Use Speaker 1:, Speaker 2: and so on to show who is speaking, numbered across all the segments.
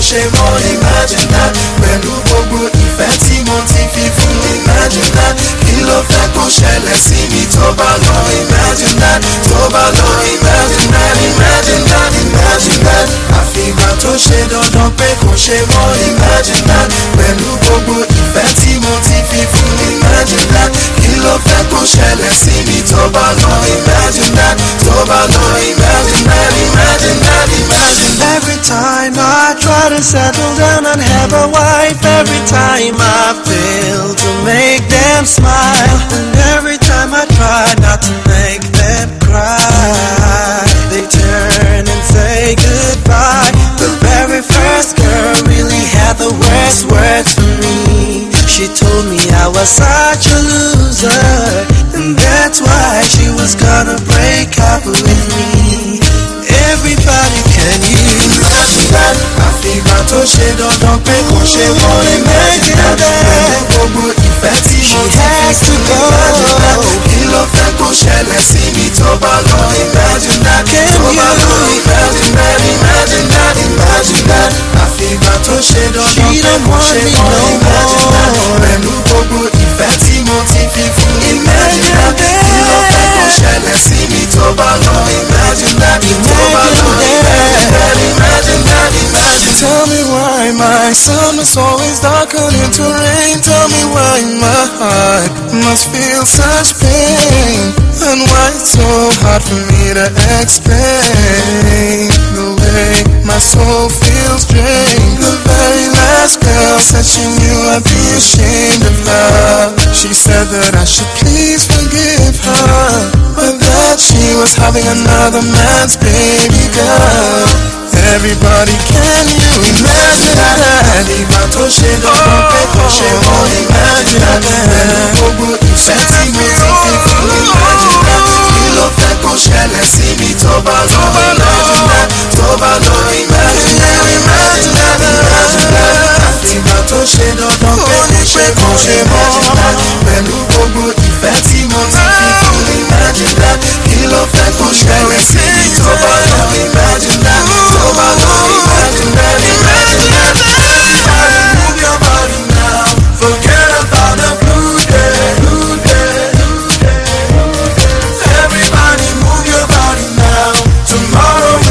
Speaker 1: ṣe imagine that pẹ̀lú gbogbo ìfẹ́ tí mo ti fi fún imagine that kí ló fẹ́ kó ṣẹlẹ̀ sí mi tó bá lọ imagine that tó bá lọ imagine that imagine that imagine that àfìgbà tó ṣe dandan pé kò ṣe mọ́ imagine that pẹ̀lú gbogbo ìfẹ́ tí mo ti fi fún imagine that kí ló fẹ́ kó ṣẹlẹ̀ sí mi tó bá lọ imagine that tó bá lọ imagine that imagine that imagine that every time I. got to settle down and have a wife Every time I fail to make them smile And every time I try not to make them cry They turn and say goodbye The very first girl really had the worst words for me She told me I was such a loser And that's why she was gonna break ìgbà tó ṣe dandan pé kò ṣe kọrin méjì dáadáa gbogbo ìfẹ́ tí mo fẹ́ sí mi dájúdá kí ló fẹ́ kó ṣẹlẹ̀ sí mi tó bá lọ ìdájúdá tó bá lọ ìdájúdá ìdájúdá ìdájúdá àfìgbà tó ṣe dandan pé kò ṣe kọrin dájúdá pẹ̀lú gbogbo ìfẹ́ tí mo ti fi fún ìdájúdá kí ló fẹ́ kó ṣẹlẹ̀ sí mi tó bá lọ ìdájúdá. My summer's always darkened into rain. Tell me why my heart must feel such pain. And why it's so hard for me to explain the way my soul feels drained. The very last girl said she knew I'd be ashamed of love. She said that I should please forgive her. But that she was having another man's baby girl. everybody can you imagine that ìgbà tó ṣe dandan pé kò ṣe mọ imagine that gbogbo ìfẹ́ tí mo ti fi kú imagine that kí ló fẹ́ kó ṣẹlẹ̀ sí mi tó bá lọ imagine that tó bá lọ imagine that imagine that imagine that ìgbà tó ṣe dandan pé kò ṣe mọ imagine that pẹ̀lú.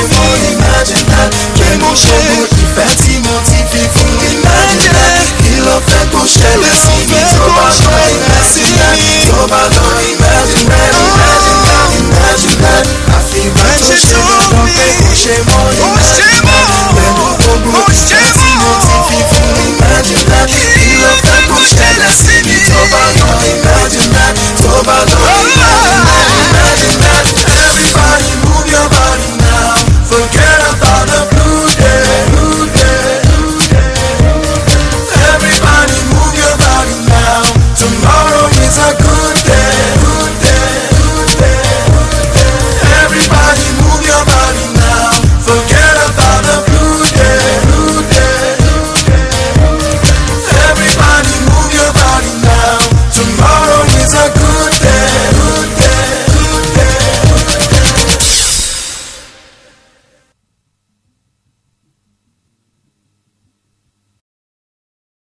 Speaker 1: Can not imagine that? Can you